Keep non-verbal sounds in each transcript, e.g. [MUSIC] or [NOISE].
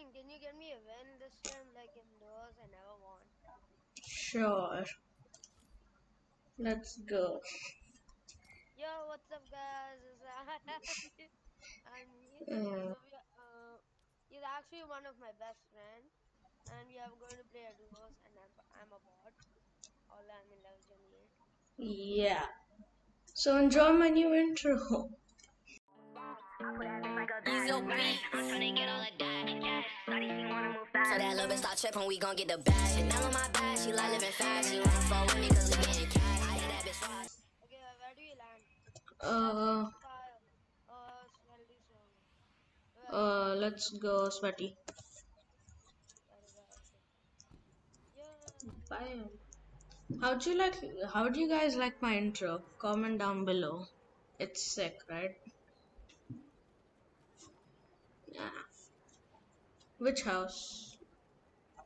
asking, can you get me a win this time like in those I never won? Sure. Let's go. Yo, what's up guys? It's Andy. and he's, Yeah. so uh, he's actually one of my best friends. And we are going to play a duos and I'm, I'm a bot. All I'm in level 28. Yeah. So enjoy my new intro. That little bitch start we gon' get the bag. Chanel on my back, she like living fast. She wanna fall with me cause we getting cash. I hit that bitch fast. Okay, uh, where do we land? Uh, Uh, Smelly Song. uh, let's go, sweaty. Yeah. Bye. How'd you like? How do you guys like my intro? Comment down below. It's sick, right? Yeah. Which house?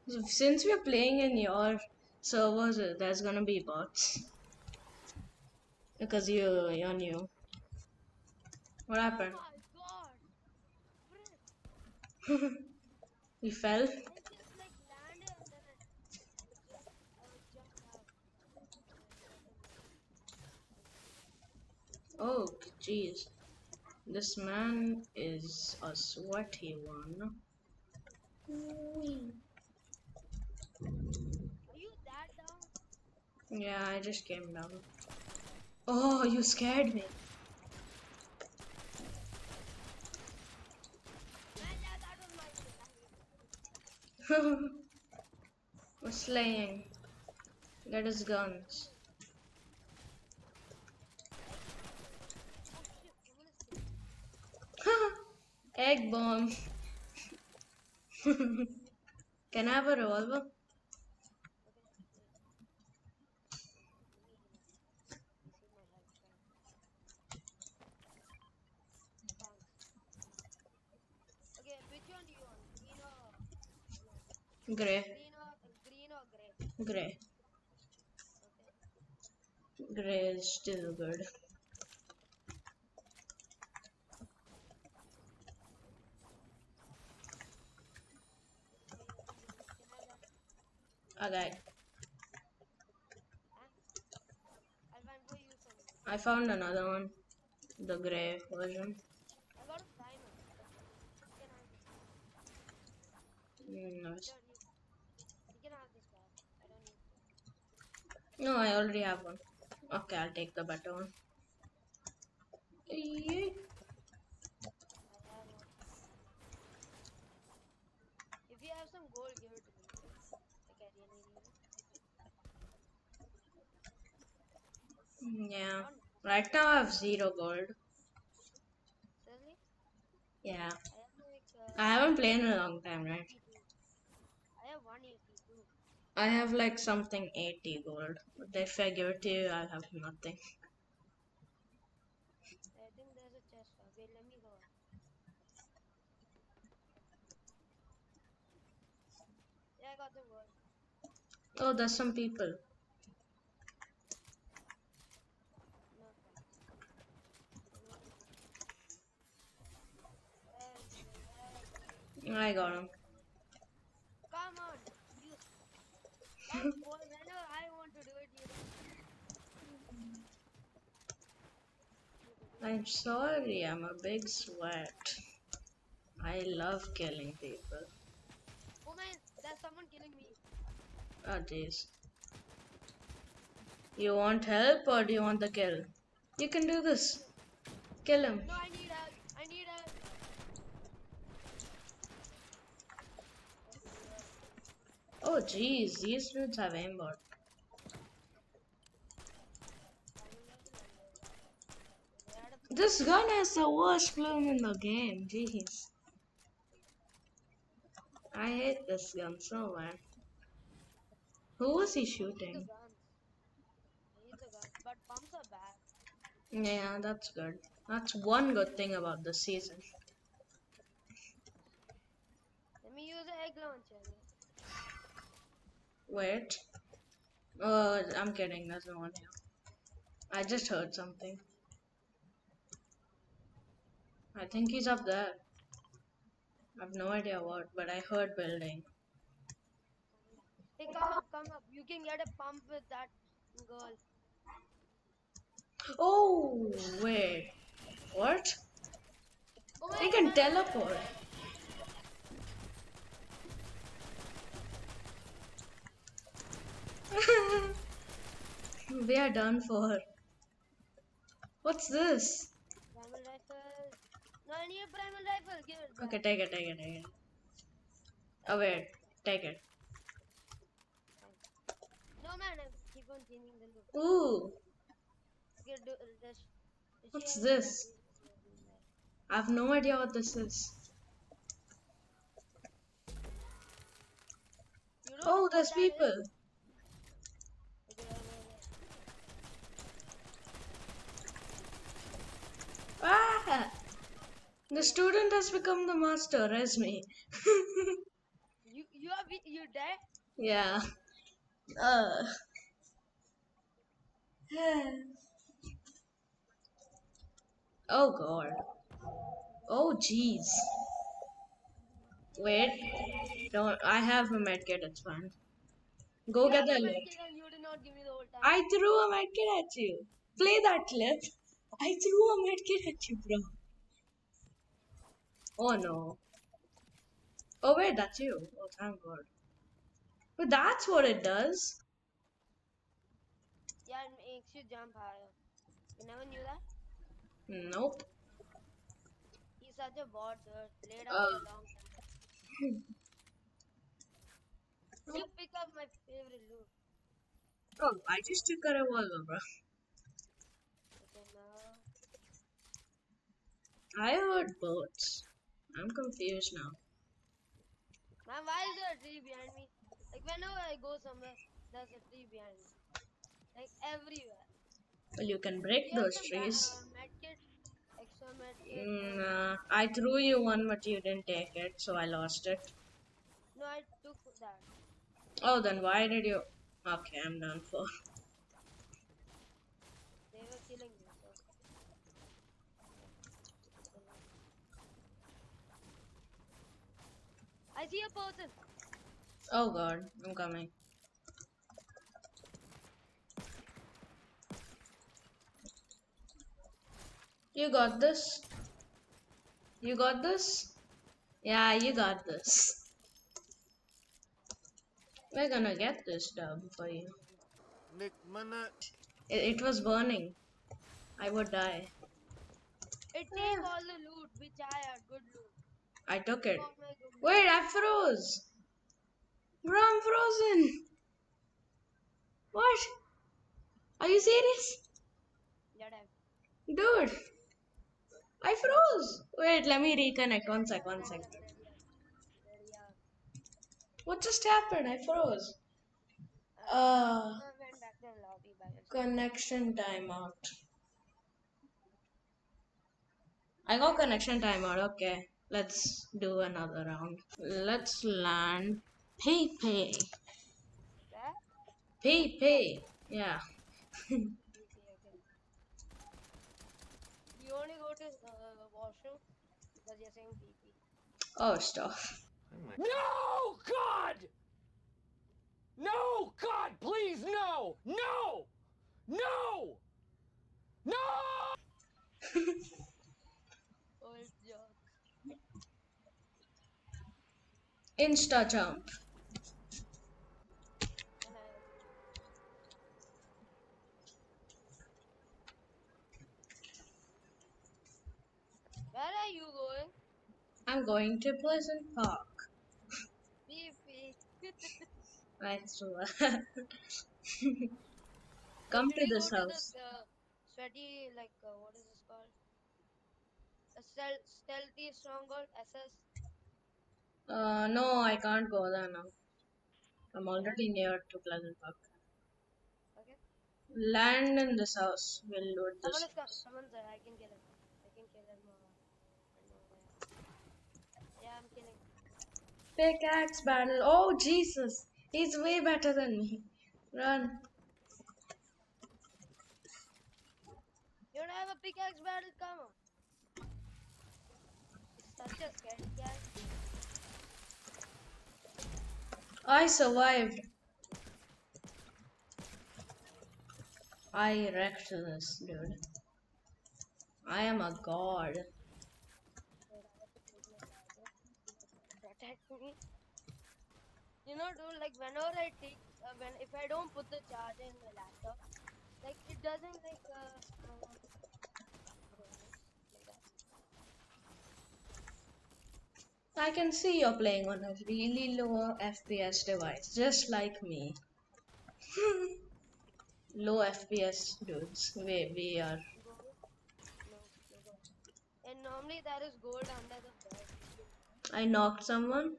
Since we're playing in your servers, there's gonna be bots. Because you you're new. What happened? Oh! Frick! [LAUGHS] You fell? I just like landed and then I, I just, I was jumped out. Oh, jeez. This man is a sweaty one. Whee. Are you that down? Yeah, I just came down. Oh, you scared me. [LAUGHS] We're slaying. Get his guns. [LAUGHS] Egg bomb. [LAUGHS] Can I have a revolver? See my lifetime. Thanks. Okay, which one do you want? Grey. green or gray? Grey. Okay. Grey is still good. Okay. I found another one. The grey version. Hmm, I got a timer. You can have this. Mm, nice. Don't need. You can have this back. I don't need. No, I already have one. Okay, I'll take the better one. Yay. I have one. If you have some gold, give it to me. Like I really need it. Yeah. Right now I have zero gold. Seriously? Yeah. I. Uh, I haven't played in a long time, right? 82. I have 182. I have like something 80 gold. But if I give it to you, I'll have nothing. I think there's a chest. Wait, let me go. Yeah, I got the gold. Oh, there's some people. I got him. Come on, you. That's what- Whenever I want to do it, you don't. I'm sorry, I'm a big sweat. I love killing people. Oh man, there's someone killing me. Oh, jeez. You want help or do you want the kill? You can do this. Kill him. No, I need help. I need help. Oh, jeez, these dudes have aimbot. They had a This gun has the worst bloom in the game. Jeez. I hate this gun so much. Who was he shooting? guns. I need the guns, but pumps are bad. Yeah, that's good. That's one good thing about the season. Let me use the egg launcher. Wait. Oh, I'm kidding. There's no one here. I just heard something. I think he's up there. I have no idea what, but I heard building. Hey, come up, come up. You can get a pump with that girl. Oh, wait. What? Oh They can teleport. [LAUGHS] we are done for. What's this? Primal rifle. No, I need a primal rifle. Give it. back. Okay, take it, take it, take it. Oh, wait. Take it. No, man. I keep on changing the look. Ooh, Okay, do this. What's this? I have no idea what this is. You know Oh, there's people. Ah! The student has become the master, as me. You you are be- you dead? yeah. Uh. [SIGHS] oh god. Oh jeez. Wait. Don't. I have a medkit. It's fine. Go You get the a loot. medkit and you did not give me the whole. I threw a medkit at you. Play that clip. I threw a medkit at you, bro. Oh no. Oh wait, that's you. Oh thank god. But that's what it does. Yeah, it makes you jump higher. You never knew that? Nope. He's such a bot, sir. Played Uh. a long time. [LAUGHS] You pick up my favorite loot. Oh, I just took a revolver, bro. Okay, now. I heard boats. I'm confused now. Man, why is there a tree behind me? Like, whenever I go somewhere, there's a tree behind me. Like, everywhere. Well, you can break You those trees. Uh, medkit, medkit. Mm, uh, I threw you one, but you didn't take it, so I lost it. No, I took that. Oh, then why did you? Okay, I'm done for. [LAUGHS] They were killing me, so. I see a person. Oh god, I'm coming. You got this? You got this? Yeah, you got this. We're gonna get this dub for you. Nick Mana. It, it was burning. I would die. It take all the loot, which I had good loot. I took it. Wait, I froze. Bro, I'm frozen. What? Are you serious? Dude, I froze. Wait, let me reconnect. One sec, one sec. What just happened? I froze. Uh, I went back to the lobby by yourself. connection timeout. I got connection timeout. Okay, let's do another round. Let's land Pepe. Where? Pepe. Yeah. Okay, okay. You only go to uh, washroom because you're saying PP. Oh, stop. No, God! No, God, please, no! No! No! No! [LAUGHS] Oh, it's joke. Insta jump. Where are you going? I'm going to Pleasant Park. [LAUGHS] Swear. [LAUGHS] Come to this house. To the, sweaty, like, uh, what is this called? A stealthy stronghold, SS. Uh, no, I can't go there now. I'm already near to Pleasant Park. Okay. Land in this house. We'll load Someone this. is coming. Someone's there. I can kill him. I can kill him. Uh, I know where. Yeah, I'm killing. Pickaxe battle. Oh, Jesus. He's way better than me. Run. You don't have a pickaxe battle? Come on. Such a scared guy. I survived. I wrecked this, dude. I am a god. You know, dude, like whenever I take, uh, when if I don't put the charger in my laptop, like it doesn't like. Uh, uh, like that. I can see you're playing on a really low FPS device, just like me. [LAUGHS] low FPS dudes. We, we are. Gold? No, no gold. And normally there is gold under the bed. I knocked someone.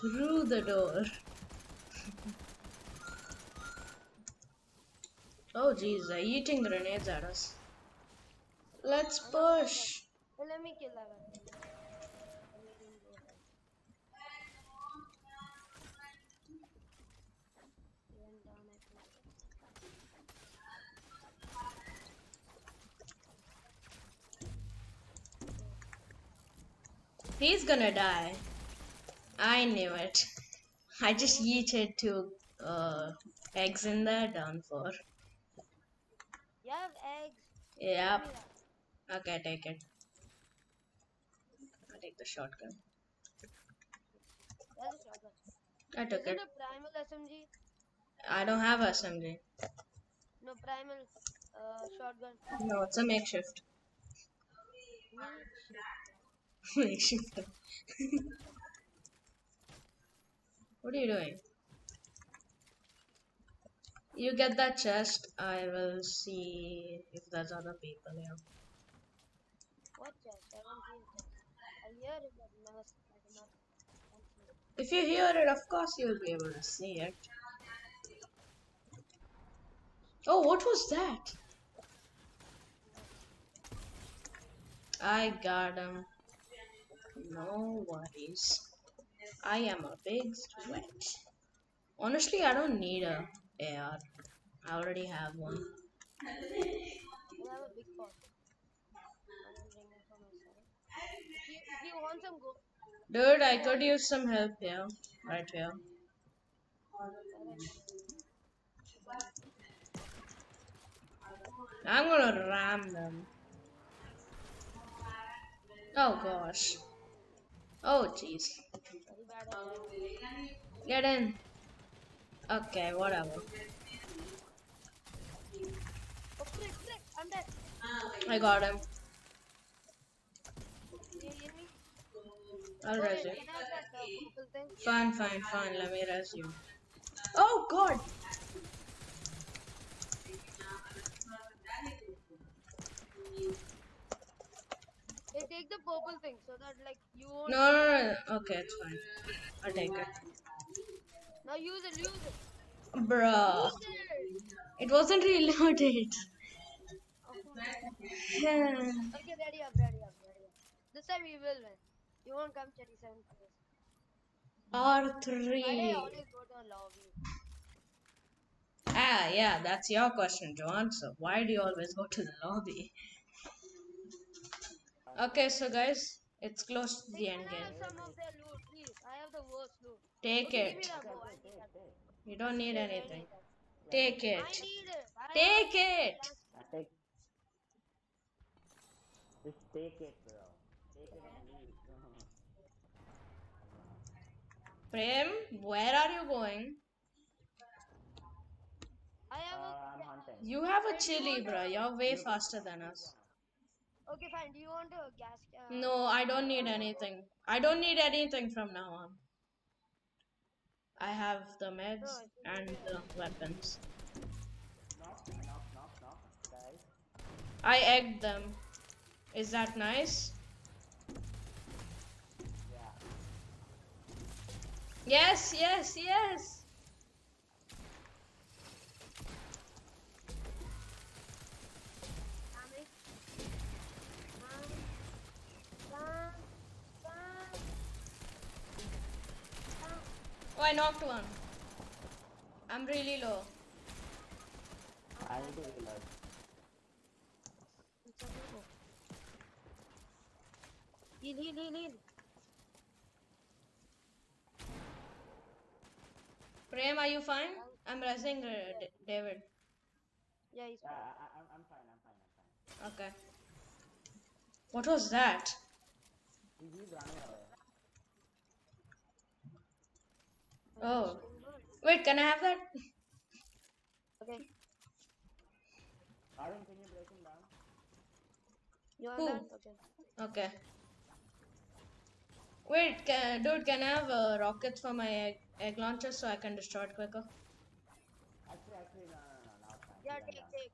Through the door. [LAUGHS] oh jeez, they're eating grenades at us. Let's push. Let me kill that one. Let me even go ahead. He went down, I think. He's gonna die. I knew it. I just yeeted two uh, eggs in there, down for. You have eggs. Yep. Okay, take it. I take the shotgun. That's a shotgun. I took it it. a primal SMG? I don't have SMG. No, primal uh, shotgun. No, it's a makeshift. Makeshift. [LAUGHS] what are you doing? You get that chest. I will see if there's other people here. What? I seen chest. I hear it, but never, I did not. can't see it. If you hear it, of course you'll be able to see it. Oh, what was that? I got him. No worries. I am a big sweat. Honestly, I don't need a AR. I already have one. I have a big pot. Want some gold, Dude, I could use some help here. Right here. I'm gonna ram them. Oh gosh. Oh jeez. Get in. Okay, whatever. I got him. Can you hear me? I'll Oh, res wait, you. can I have that uh, purple thing? Fine, fine, fine. Let me res you. Oh god! Hey, take the purple thing so that like you won't. No, no, no. Okay, it's fine. I'll take it. Now use it, use it. Bruh. Use it. It wasn't reloaded. Okay, ready up, ready up, ready up. This time we will win. You won't come 37 first. Why do I R3. always go to a lobby? Ah, yeah, that's your question to answer. Why do you always go to the lobby? Okay, so guys, it's close to the Hey, end game. have some of their loot, please? I have the worst loot. Take Okay, it. that bow. I need that. You don't need anything. need that. Take I it. need it. Take it. Just take it, bro. Take it and leave. Prem, where are you going? I have uh, a. I'm hunting. You have a chili, bro. You're way faster than us. Okay, fine. Do you want a gas? Uh, No, I don't need anything. I don't need anything from now on. I have the meds and the weapons. Knock, knock, knock, knock, guys. I egged them. Is that nice? Yes, yes, yes. Oh, I knocked one. I'm really low. I need to reload. It's a hero. Heal, heal, heal, heal. Graham, are you fine? I'm uh, D- David. Yeah, he's Yeah, I, I, I'm- I'm fine, I'm fine, I'm fine. Okay. What was that? He's running away. Oh. Wait, can I have that? Okay. Arun, can you break him down? You want Who? that? Okay. Okay. Wait, can, dude, can I have uh, rockets for my egg, egg launcher so I can destroy it quicker? Actually, actually, no, no, no, no, now it's fine. Yeah, take, went take,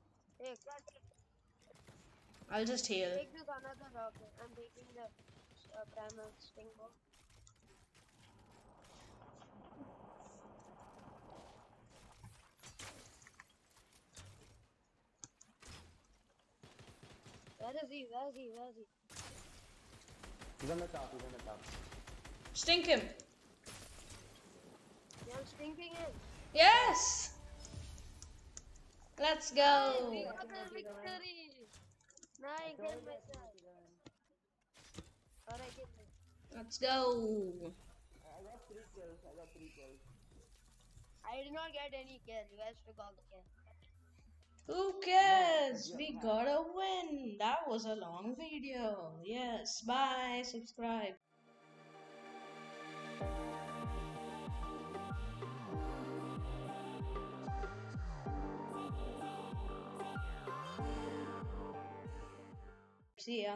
take. I'll just heal. Take this another rocket. I'm taking the uh, primal stink bomb. Where is he? Where is he? Where is he? He's on the top, he's on the top. Stink him. Yeah, I'm stinking him. Yes! Let's go. victory. Now I kill myself. Or I kill him. Let's go. I got three kills, I got three kills. I did not get any kill. You guys took all the kill. Who cares? We got a win. That was a long video. Yes. Bye. Subscribe. See.